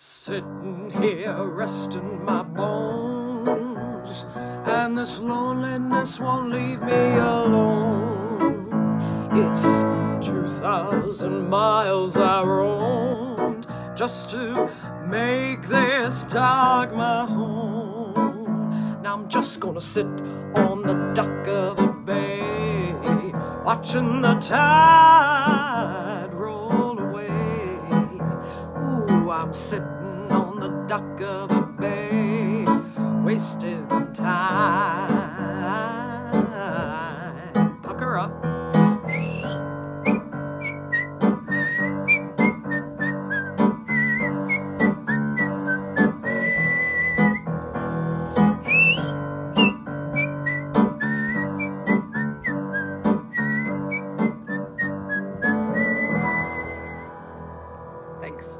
Sitting here resting my bones, and this loneliness won't leave me alone. It's 2,000 miles I roamed just to make this dog my home. Now I'm just gonna sit on the dock of the bay, watching the tide I'm sitting on the dock of the bay, wasting time. Pucker up. Thanks.